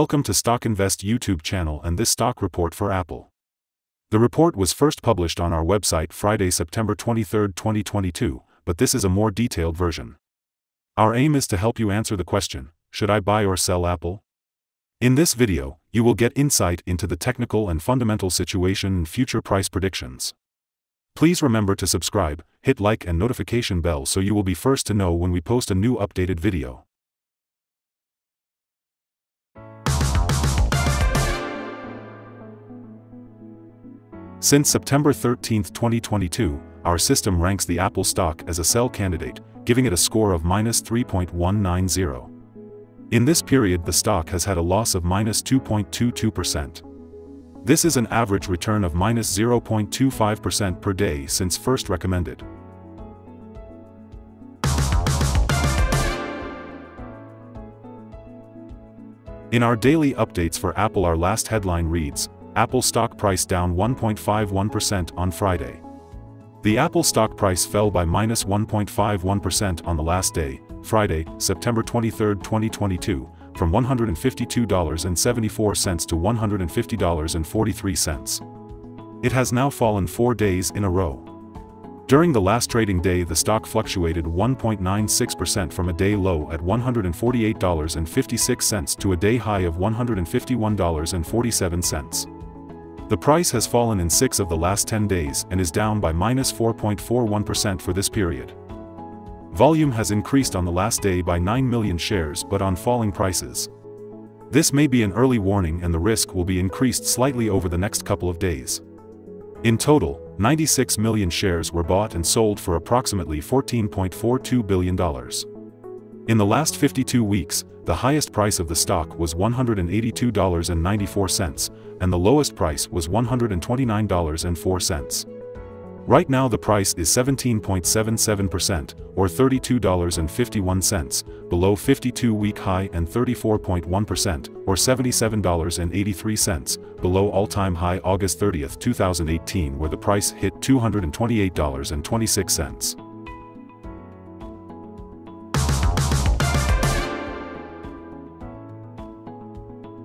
Welcome to Stock Invest YouTube channel and this stock report for Apple. The report was first published on our website Friday, September 23, 2022, but this is a more detailed version. Our aim is to help you answer the question, should I buy or sell Apple? In this video, you will get insight into the technical and fundamental situation and future price predictions. Please remember to subscribe, hit like and notification bell so you will be first to know when we post a new updated video. Since September 13, 2022, our system ranks the Apple stock as a sell candidate, giving it a score of minus 3.190. In this period the stock has had a loss of minus 2.22%. This is an average return of minus 0.25% per day since first recommended. In our daily updates for Apple our last headline reads, Apple stock price down 1.51% on Friday. The Apple stock price fell by minus 1.51% on the last day, Friday, September 23, 2022, from $152.74 to $150.43. It has now fallen four days in a row. During the last trading day the stock fluctuated 1.96% from a day low at $148.56 to a day high of $151.47. The price has fallen in 6 of the last 10 days and is down by minus 4.41% for this period. Volume has increased on the last day by 9 million shares but on falling prices. This may be an early warning and the risk will be increased slightly over the next couple of days. In total, 96 million shares were bought and sold for approximately $14.42 billion. In the last 52 weeks, the highest price of the stock was $182.94, and the lowest price was $129.04. Right now the price is 17.77%, or $32.51, below 52-week high and 34.1%, or $77.83, below all-time high August 30, 2018 where the price hit $228.26.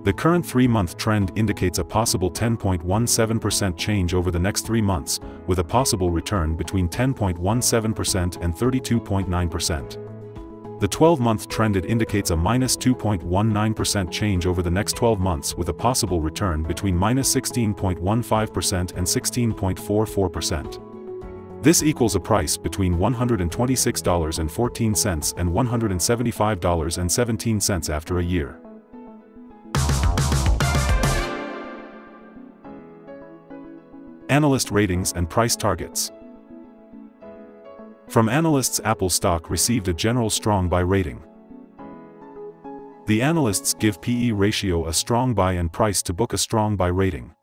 The current three-month trend indicates a possible 10.17% change over the next three months, with a possible return between 10.17% and 32.9%. The 12-month trended indicates a minus 2.19% change over the next 12 months with a possible return between minus 16.15% and 16.44%. This equals a price between $126.14 and $175.17 after a year. Analyst ratings and price targets. From analysts Apple stock received a general strong buy rating. The analysts give PE ratio a strong buy and price to book a strong buy rating.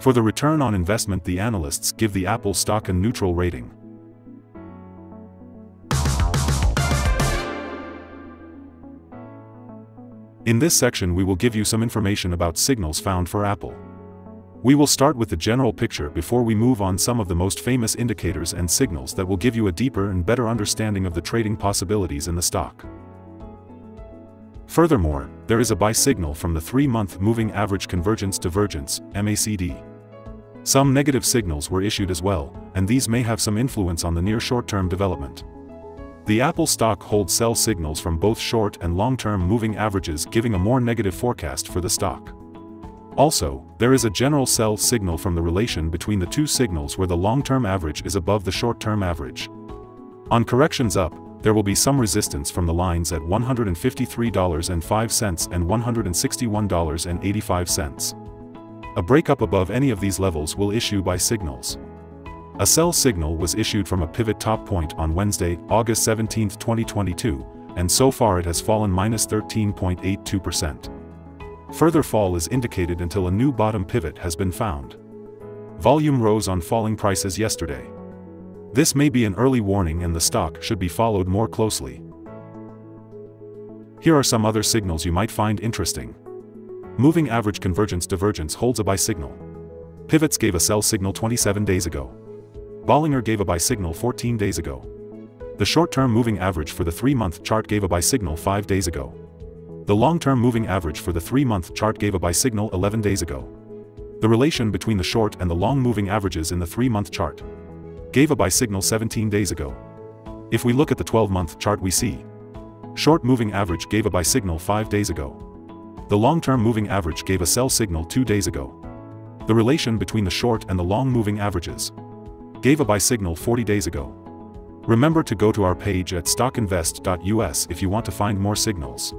For the return on investment the analysts give the Apple stock a neutral rating. In this section we will give you some information about signals found for Apple. We will start with the general picture before we move on some of the most famous indicators and signals that will give you a deeper and better understanding of the trading possibilities in the stock. Furthermore, there is a buy signal from the 3-month Moving Average Convergence Divergence MACD. Some negative signals were issued as well, and these may have some influence on the near short-term development. The Apple stock holds sell signals from both short and long-term moving averages giving a more negative forecast for the stock. Also, there is a general sell signal from the relation between the two signals where the long-term average is above the short-term average. On corrections up, there will be some resistance from the lines at $153.05 and $161.85. A breakup above any of these levels will issue buy signals. A sell signal was issued from a pivot top point on Wednesday, August 17, 2022, and so far it has fallen minus 13.82%. Further fall is indicated until a new bottom pivot has been found. Volume rose on falling prices yesterday. This may be an early warning and the stock should be followed more closely. Here are some other signals you might find interesting. Moving average convergence divergence holds a buy signal. Pivots gave a sell signal 27 days ago. Bollinger gave a buy signal 14 days ago. The short-term moving average for the 3-month chart gave a buy signal 5 days ago. The long-term moving average for the 3-month chart gave a buy signal 11 days ago. The relation between the short and the long moving averages in the 3-month chart gave a buy signal 17 days ago. If we look at the 12-month chart we see short moving average gave a buy signal 5 days ago. The long-term moving average gave a sell signal 2 days ago. The relation between the short and the long moving averages gave a buy signal 40 days ago. Remember to go to our page at stockinvest.us if you want to find more signals.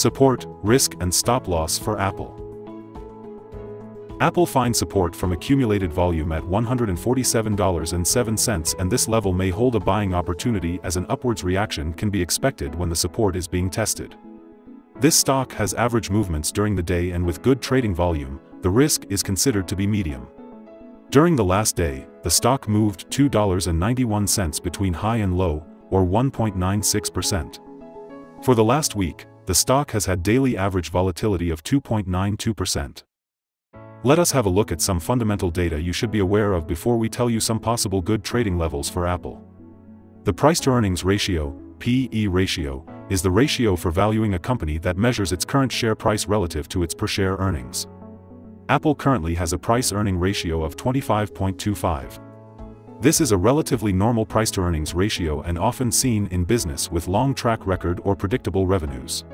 Support, risk and stop loss for Apple. Apple finds support from accumulated volume at $147.07 and this level may hold a buying opportunity as an upwards reaction can be expected when the support is being tested. This stock has average movements during the day and with good trading volume, the risk is considered to be medium. During the last day, the stock moved $2.91 between high and low, or 1.96%. For the last week, the stock has had daily average volatility of 2.92%. Let us have a look at some fundamental data you should be aware of before we tell you some possible good trading levels for Apple. The price-to-earnings ratio, PE ratio, is the ratio for valuing a company that measures its current share price relative to its per-share earnings. Apple currently has a price-earning ratio of 25.25. This is a relatively normal price-to-earnings ratio and often seen in business with long track record or predictable revenues.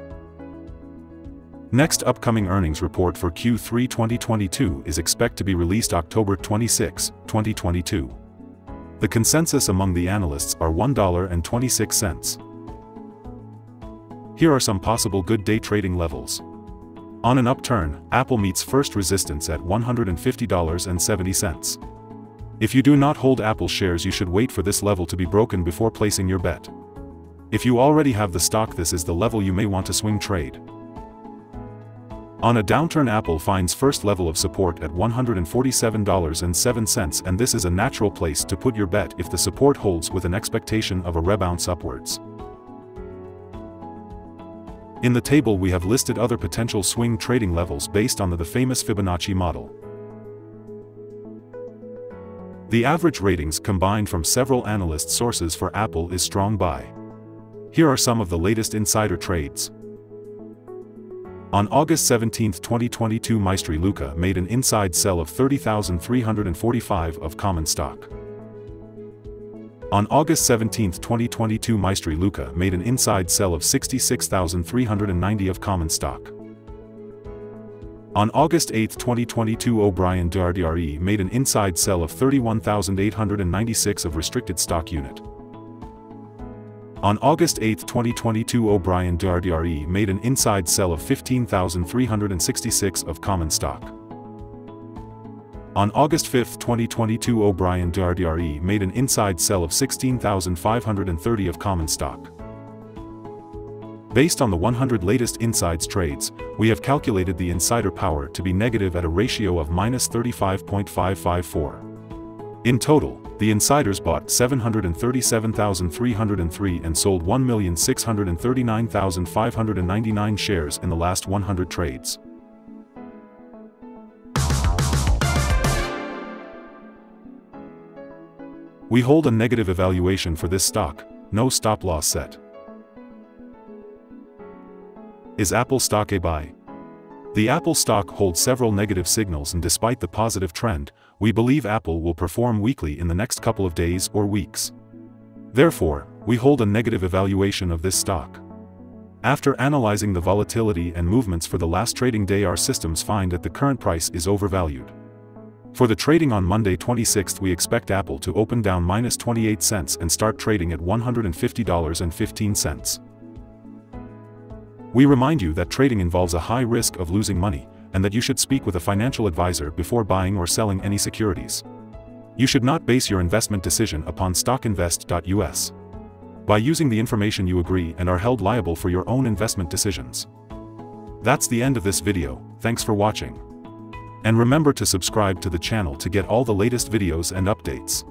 Next upcoming earnings report for Q3 2022 is expected to be released October 26, 2022. The consensus among the analysts are $1.26. Here are some possible good day trading levels. On an upturn, Apple meets first resistance at $150.70. If you do not hold Apple shares you should wait for this level to be broken before placing your bet. If you already have the stock this is the level you may want to swing trade. On a downturn Apple finds first level of support at $147.07 and this is a natural place to put your bet if the support holds with an expectation of a rebound upwards. In the table we have listed other potential swing trading levels based on the, the famous Fibonacci model. The average ratings combined from several analyst sources for Apple is strong buy. Here are some of the latest insider trades. On August 17, 2022 Maestri Luca made an inside sell of 30,345 of common stock. On August 17, 2022 Maestri Luca made an inside sell of 66,390 of common stock. On August 8, 2022 O'Brien Deirdre made an inside sell of 31,896 of restricted stock unit. On August 8, 2022 O'Brien Deirdre made an inside sell of 15,366 of common stock. On August 5, 2022 O'Brien Deirdre made an inside sell of 16,530 of common stock. Based on the 100 latest insides trades, we have calculated the insider power to be negative at a ratio of minus 35.554. In total, the insiders bought 737,303 and sold 1,639,599 shares in the last 100 trades. We hold a negative evaluation for this stock, no stop loss set. Is Apple stock a buy? The Apple stock holds several negative signals and despite the positive trend, we believe Apple will perform weakly in the next couple of days or weeks. Therefore, we hold a negative evaluation of this stock. After analyzing the volatility and movements for the last trading day our systems find that the current price is overvalued. For the trading on Monday 26th we expect Apple to open down minus 28 cents and start trading at $150.15. We remind you that trading involves a high risk of losing money, and that you should speak with a financial advisor before buying or selling any securities. You should not base your investment decision upon stockinvest.us. By using the information you agree and are held liable for your own investment decisions. That's the end of this video, thanks for watching. And remember to subscribe to the channel to get all the latest videos and updates.